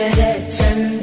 Çele